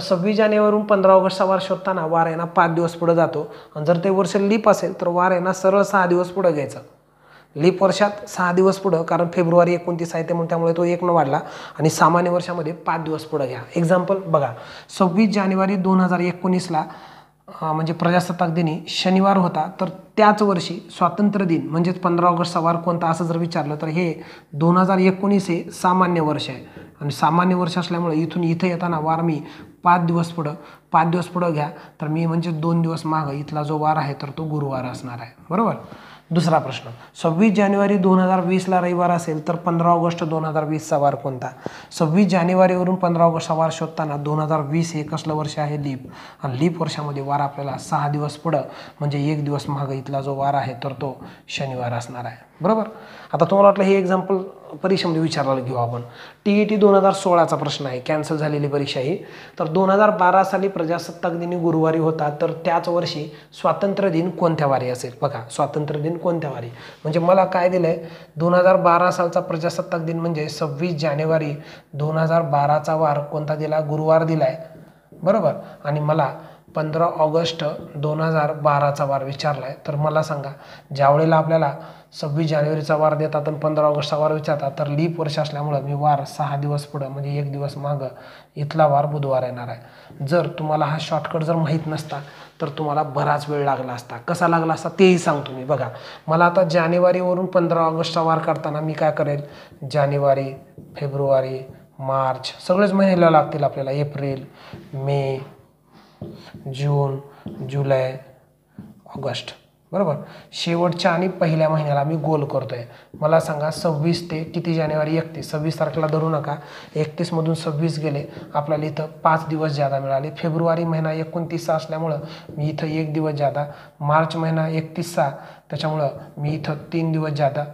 A: सव्वीस जानेवारीवरून पंधरा ऑगस्टचा वार शोधताना वार यांना पाच दिवस पुढं जातो. आणि जर ते वर्ष लीप असेल तर वार यांना सरळ सहा दिवस पुढं घ्यायचं. लीप वर्षात सहा दिवस पुढं कारण फेब्रुवारी एकोणतीस आहे म्हणून त्यामुळे तो एक न वाढला. आणि सामान्य वर्षामध्ये पाच दिवस पुढं घ्या. एक्झाम्पल बघा. सव्वीस जानेवारी दोन हजार एकोणीसला म्हणजे प्रजासत्ताक दिनी शनिवार होता तर त्याच वर्षी स्वातंत्र्य दिन म्हणजेच पंधरा ऑगस्ट सवार कोणता असं जर विचारलं तर हे दोन हजार एकोणीस हे सामान्य वर्ष आहे. आणि सामान्य वर्ष असल्यामुळे इथून इथं येताना वार मी पाच दिवस पुढं पाच दिवस पुढं घ्या. तर मी म्हणजे दोन दिवस मागं इथला जो वार आहे तर तो गुरुवार असणार आहे. बरोबर? दुसरा प्रश्न. सव्वीस जानेवारी दोन हजार वीसला रविवार असेल तर पंधरा ऑगस्ट दोन हजार वीसचा वार कोणता? सव्वीस जानेवारीवरून पंधरा ऑगस्टचा वार शोधताना दोन हजार वीस हे कसलं वर्ष आहे? लीप. आणि लीप वर्षामध्ये वार आपल्याला सहा दिवस पुढं म्हणजे एक दिवस मागं इथला जो वार आहे तर तो शनिवार असणार आहे. बरोबर? आता तुम्हाला वाटलं हे एक्झाम्पल परीक्षेमध्ये विचारायला घेऊ आपण. टी ई टी दोन हजार सोळाचा प्रश्न आहे कॅन्सल झालेली परीक्षा ही. तर दोन हजार बारा साली प्रजासत्ताक दिनी गुरुवारी होता तर त्याच वर्षी स्वातंत्र्य दिन कोणत्या वारी असेल? बघा स्वातंत्र्य दिन कोणत्या वारी? म्हणजे मला काय दिलं आहे दोन हजार बारा सालचा प्रजासत्ताक दिन म्हणजे सव्वीस जानेवारी दोन हजार बाराचा वार कोणता दिला? गुरुवार दिला आहे बरोबर? आणि मला पंधरा ऑगस्ट दोन हजार बाराचा वार विचारला आहे तर मला सांगा ज्यावेळेला आपल्याला सव्वीस जानेवारीचा वार देतात आणि पंधरा ऑगस्टचा वार विचारतात. तर लीप वर्ष असल्यामुळं मी वार सहा दिवस पुढं म्हणजे एक दिवस मागं इथला वार बुधवार येणार आहे. जर तुम्हाला हा शॉर्टकट जर माहीत नसता तर तुम्हाला बराच वेळ लागला असता. कसा लागला असता तेही सांगतो मी. बघा मला आता जानेवारीवरून पंधरा ऑगस्टचा वार करताना मी काय करेल? जानेवारी फेब्रुवारी मार्च सगळेच महिन्याला लागतील आपल्याला. एप्रिल मे जून जुलै ऑगस्ट. बरोबर? शेवटच्या आणि पहिल्या महिन्याला मी गोल करतो आहे मला सांगा सव्वीस ते किती जानेवारी एकतीस? सव्वीस तारखेला धरू नका. एकतीसमधून सव्वीस गेले आपल्याला इथं पाच दिवस जादा मिळाले. फेब्रुवारी महिना एकोणतीसचा असल्यामुळं मी इथं एक दिवस जादा. मार्च महिना एकतीसचा त्याच्यामुळं मी इथं तीन दिवस जादा.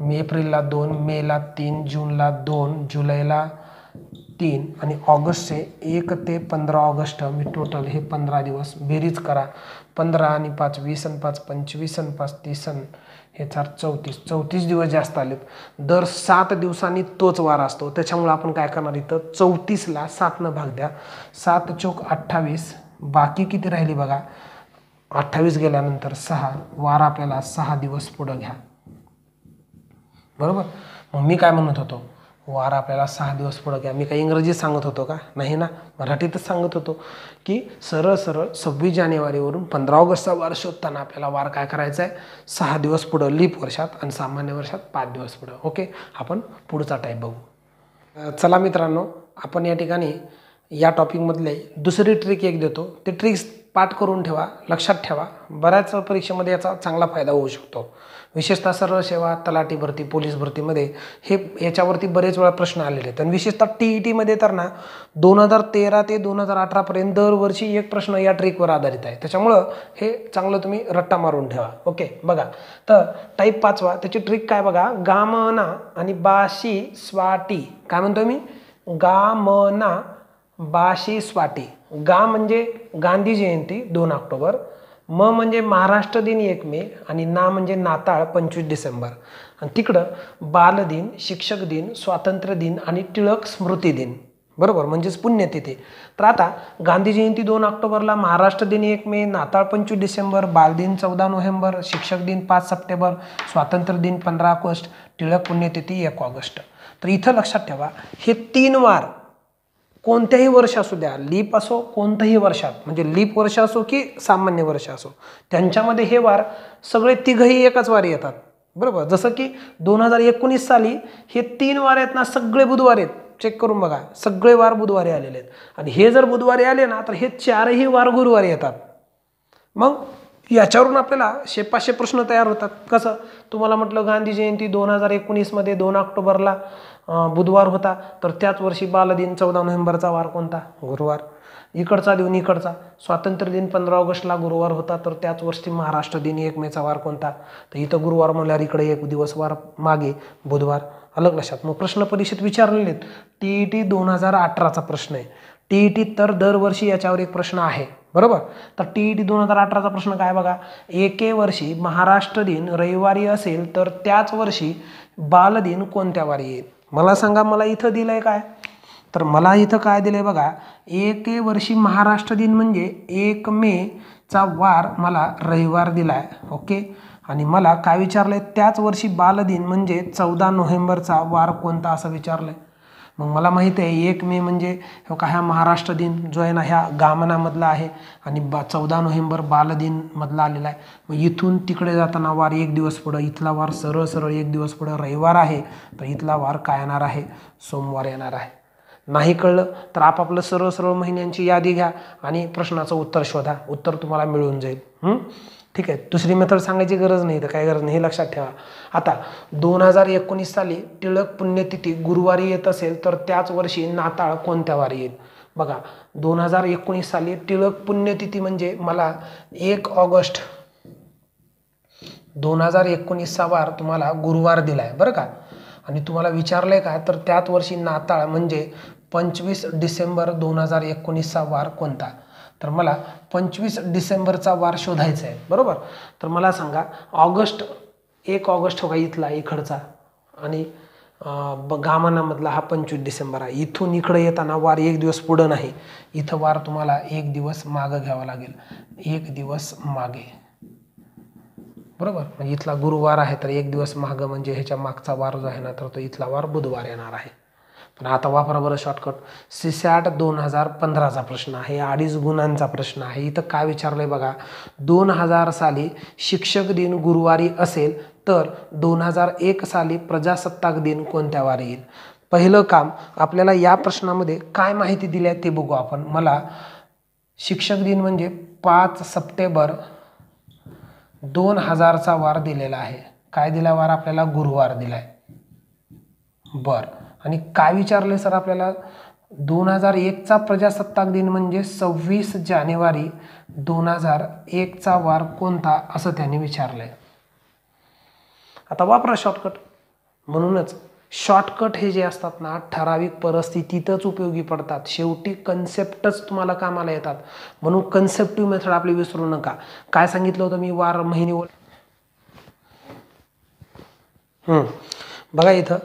A: मी एप्रिलला दोन मेला तीन जूनला दोन जुलैला तीन आणि ऑगस्टचे एक ते पंधरा ऑगस्ट मी टोटल हे पंधरा दिवस बेरीज करा. पंधरा आणि पाच वीस आणि पाच पंचवीस आणि पाच तीस आणि हे चार चौतीस. चौतीस दिवस जास्त आलेत. दर सात दिवसांनी तोच वार असतो. त्याच्यामुळं आपण काय करणार इथं? चौतीसला सातनं भाग द्या. सात चौक अठ्ठावीस. बाकी किती राहिली बघा? अठ्ठावीस गेल्यानंतर सहा. वार आपल्याला सहा दिवस पुढं घ्या. बरोबर? मग मी काय म्हणत होतो? वार आपल्याला सहा दिवस पुढं घ्या. मी काही इंग्रजीत सांगत होतो का? नाही ना? मराठीतच सांगत होतो की सरळ सरळ सव्वीस जानेवारीवरून पंधरा ऑगस्टचा वार शोधताना आपल्याला वार काय करायचा आहे? सहा दिवस पुढं लीप वर्षात आणि सामान्य वर्षात पाच दिवस पुढं. ओके? आपण पुढचा टाईप बघू. चला मित्रांनो आपण या ठिकाणी या टॉपिकमधले दुसरी ट्रिक एक देतो. ते ट्रिक्स पाठ करून ठेवा लक्षात ठेवा. बऱ्याच परीक्षेमध्ये याचा चांगला फायदा होऊ शकतो. विशेषतः सरळ सेवा तलाठी भरती पोलीस भरतीमध्ये हे याच्यावरती बरेच वेळा प्रश्न आलेले आहेत. आणि विशेषतः टी ई टीमध्ये तर ना दोन हजार तेरा ते दोन हजार अठरापर्यंत दरवर्षी एक प्रश्न या ट्रिकवर आधारित आहे. त्याच्यामुळं हे चांगलं तुम्ही रट्टा मारून ठेवा. ओके बघा. तर टाईप पाचवा त्याची ट्रिक काय बघा? गामना आणि बाशी स्वाटी. काय म्हणतो मी? गामना बाशी स्वाटी. गा म्हणजे गांधी जयंती दोन ऑक्टोबर. म म्हणजे महाराष्ट्र दिन एक मे आणि ना म्हणजे नाताळ पंचवीस डिसेंबर. आणि तिकडं बालदिन शिक्षक दिन स्वातंत्र्य दिन आणि टिळक स्मृती दिन. बरोबर? म्हणजेच पुण्यतिथी. तर आता गांधी जयंती दोन ऑक्टोबरला महाराष्ट्र दिन एक मे नाताळ पंचवीस डिसेंबर बालदिन चौदा नोव्हेंबर शिक्षक दिन पाच सप्टेंबर स्वातंत्र्य दिन पंधरा ऑगस्ट टिळक पुण्यतिथी एक ऑगस्ट. तर इथं लक्षात ठेवा हे तीन वार कोणत्याही वर्ष असू द्या लीप असो कोणतंही वर्षात म्हणजे लीप वर्ष असो की सामान्य वर्ष असो त्यांच्यामध्ये हे वार सगळे तिघही एकाच वारी येतात. बरोबर? जसं की दोन हजार एकोणीस साली हे तीन वार आहेत ना सगळे बुधवार आहेत. चेक करून बघा सगळे वार बुधवारी आलेले आहेत. आणि हे जर बुधवारी आले ना तर हे चारही वार गुरुवारी येतात. मग याच्यावरून आपल्याला शे पाचशे प्रश्न तयार होतात. कसं? तुम्हाला म्हटलं गांधी जयंती दोन हजार एकोणीसमध्ये दोन ऑक्टोबरला. बुधवार होता तर त्याच वर्षी बालदिन चौदा नोव्हेंबरचा वार कोणता? गुरुवार. इकडचा दिन इकडचा. स्वातंत्र्य दिन पंधरा ऑगस्टला गुरुवार होता तर त्याच वर्षी महाराष्ट्र दिन एक मेचा वार कोणता? तर इथं गुरुवार म्हणल्यावर इकडे एक दिवस वार मागे बुधवार. अलग लक्षात. मग प्रश्न परीक्षेत विचारलेले आहेत टी ई टी दोन हजार अठराचा प्रश्न आहे. टी ई टी तर दरवर्षी याच्यावर एक प्रश्न आहे. बरोबर? तर टी ई टी दोन हजार अठराचा प्रश्न काय बघा? एके वर्षी महाराष्ट्र दिन रविवारी असेल तर त्याच वर्षी बालदिन कोणत्या वारी येईल? मला सांगा मला इथं दिलं आहे काय? तर मला इथं काय दिलं आहे बघा एके वर्षी महाराष्ट्र दिन म्हणजे एक मेचा वार मला रविवार दिला आहे ओके? आणि मला काय विचारलं आहे त्याच वर्षी बालदिन म्हणजे चौदा नोव्हेंबरचा वार कोणता असं विचारलं आहे मग मला माहिती आहे एक मे म्हणजे हो का ह्या महाराष्ट्र दिन जो आहे ना ह्या गामनामधला आहे आणि बा चौदा नोव्हेंबर बालदिनमधला आलेला आहे. मग इथून तिकडे जाताना वार एक दिवस पुढं इथला वार सरळ सरळ एक दिवस पुढं रविवार आहे तर इथला वार काय येणार आहे? सोमवार येणार आहे. नाही कळलं तर आपापलं सरळ सरळ महिन्यांची यादी घ्या आणि प्रश्नाचं उत्तर शोधा. उत्तर तुम्हाला मिळून जाईल. ठीक आहे. दुसरी मेथड सांगायची गरज नाही तर काय गरज नाही हे लक्षात ठेवा. आता दोन हजार एकोणीस साली टिळक पुण्यतिथी गुरुवारी येत असेल तर त्याच वर्षी नाताळ कोणत्या वारी येईल? बघा दोन हजार एकोणीस साली टिळक पुण्यतिथी म्हणजे मला एक ऑगस्ट दोन हजार एकोणीसचा वार तुम्हाला गुरुवार दिला आहे बरं का? आणि तुम्हाला विचारलं आहे का तर त्याच वर्षी नाताळ म्हणजे पंचवीस डिसेंबर दोन हजार एकोणीसचा वार कोणता? तर मला पंचवीस डिसेंबरचा वार शोधायचा आहे बरोबर? तर मला सांगा ऑगस्ट एक ऑगस्ट हो का इथला इकडचा. आणि गामानामधला हा पंचवीस डिसेंबर आहे. इथून इकडं येताना वार एक दिवस पुढं नाही. इथं वार तुम्हाला एक दिवस मागं घ्यावा लागेल. एक दिवस मागे. बरोबर? म्हणजे इथला गुरुवार आहे तर एक दिवस मागं म्हणजे ह्याच्या मागचा वार जो आहे ना तर तो इथला वार बुधवार येणार आहे. पण आता वापरा बरं शॉर्टकट सिसॅट दोन हजार पंधराचा प्रश्न आहे. अडीच गुणांचा प्रश्न आहे. इथं काय विचारलं आहे बघा. दोन हजार साली शिक्षक दिन गुरुवारी असेल तर दोन हजार एक साली प्रजासत्ताक दिन कोणत्या वारी येईल? पहिलं काम आपल्याला या प्रश्नामध्ये काय माहिती दिली आहे ते बघू आपण. मला शिक्षक दिन म्हणजे पाच सप्टेंबर दोन हजारचा वार दिलेला आहे. काय दिला वार आपल्याला? गुरुवार दिला आहे बरं. आणि काय विचारले सर आपल्याला? दोन हजार एकचा प्रजासत्ताक दिन म्हणजे सव्वीस जानेवारी दोन हजार एकचा वार कोणता असं त्यांनी विचारलंय. आता वापरा शॉर्टकट म्हणूनच शॉर्टकट हे जे असतात ना ठराविक परिस्थितीतच उपयोगी पडतात. शेवटी कन्सेप्टच तुम्हाला कामाला येतात. म्हणून कन्सेप्टिव्ह मेथड आपली विसरू नका. काय सांगितलं होतं मी? वार महिने बघा इथं.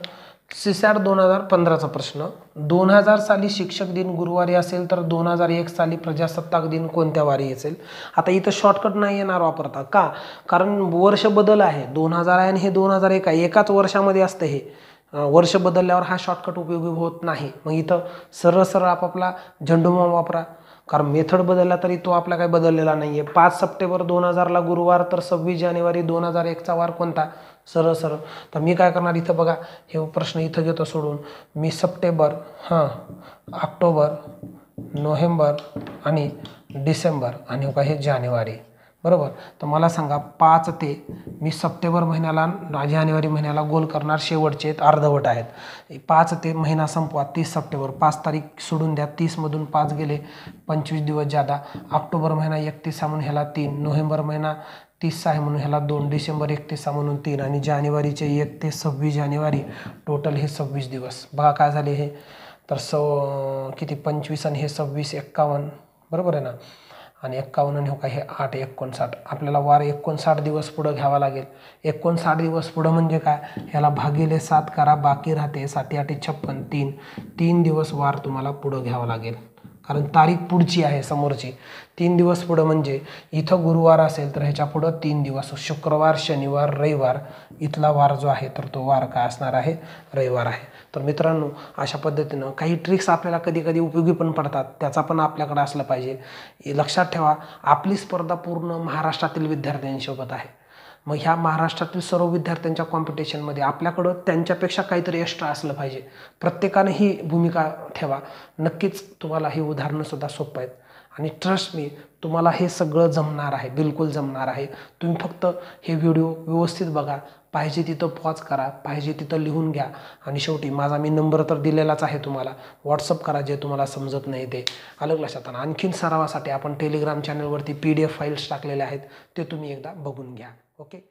A: सिसॅट दोन हजार पंधराचा प्रश्न. दोन हजार साली शिक्षक दिन गुरुवारी असेल तर दोन हजार एक साली प्रजासत्ताक दिन कोणत्या वारी असेल? आता इथं शॉर्टकट नाही येणार वापरता. का? कारण वर्ष बदल आहे. दोन हजार आहे आणि हे दोन हजार एक आहे. एकाच वर्षामध्ये असतं हे. वर्ष बदलल्यावर हा शॉर्टकट उपयोगी होत नाही. मग इथं सरळ सरळ आपापला झेंडूबाम वापरा. कारण मेथड बदलला तरी तो आपला काही बदललेला नाही आहे पाच सप्टेंबर दोन हजारला गुरुवार तर सव्वीस जानेवारी दोन हजार एकचा वार कोणता? सरळ सरळ. तर मी काय करणार इथं बघा हे प्रश्न इथं घेतो सोडून. मी सप्टेंबर हां ऑक्टोबर नोव्हेंबर आणि डिसेंबर आणि हो का हे जानेवारी. बरोबर? तर मला सांगा पाच ते मी सप्टेंबर महिन्याला जानेवारी महिन्याला गोल करणार शेवटचे आहेत, अर्धवट आहेत. पाच ते महिना संपवा तीस सप्टेंबर. पाच तारीख सोडून द्या तीसमधून पाच गेले पंचवीस दिवस जादा ऑक्टोबर महिना एकतीस म्हणून ह्याला तीन. नोव्हेंबर महिना तीस आहे म्हणून ह्याला दोन डिसेंबर एकतीस म्हणून तीन आणि जानेवारीचे एक ते सव्वीस जानेवारी. टोटल हे सव्वीस दिवस. बघा काय झाले हे. तर स किती? पंचवीस आणि हे सव्वीस एक्कावन्न. बरोबर आहे ना? आणि एक्कावन्न आणि हो काय? हे आठ एकोणसाठ. आपल्याला वार एकोणसाठ दिवस पुढं घ्यावा लागेल. एकोणसाठ दिवस पुढं म्हणजे काय? ह्याला भागिले सात करा बाकी राहते साठी आठ छप्पन तीन. तीन दिवस वार तुम्हाला पुढं घ्यावं लागेल. कारण तारीख पुढची आहे समोरची. तीन दिवस पुढं म्हणजे इथं गुरुवार असेल तर ह्याच्या पुढं तीन दिवस. शुक्रवार शनिवार रविवार इथला वार जो आहे तर तो वार काय असणार आहे? रविवार आहे. तर मित्रांनो अशा पद्धतीनं काही ट्रिक्स आपल्याला कधी कधी उपयोगी पण पडतात. त्याचा पण आपल्याकडे असलं पाहिजे. लक्षात ठेवा आपली स्पर्धा पूर्ण महाराष्ट्रातील विद्यार्थ्यांसोबत आहे. मग ह्या महाराष्ट्रातील सर्व विद्यार्थ्यांच्या कॉम्पिटिशनमध्ये आपल्याकडं त्यांच्यापेक्षा काहीतरी एक्स्ट्रा असलं पाहिजे. प्रत्येकाने ही भूमिका ठेवा. नक्कीच तुम्हाला ही उदाहरणंसुद्धा सोपं आहेत. आणि ट्रस्ट मी तुम्हाला हे सगळं जमणार आहे. बिलकुल जमणार आहे. तुम्ही फक्त हे व्हिडिओ व्यवस्थित बघा. पाहिजे तिथं पॉज करा. पाहिजे तिथं लिहून घ्या. आणि शेवटी माझा मी नंबर तर दिलेलाच आहे तुम्हाला. व्हॉट्सअप करा जे तुम्हाला समजत नाही ते. अलग लक्षात आणखीन सरावासाठी आपण टेलिग्राम चॅनलवरती पी डी एफ फाईल्स टाकलेल्या आहेत. ते तुम्ही एकदा बघून घ्या. ओके